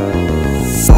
Oh,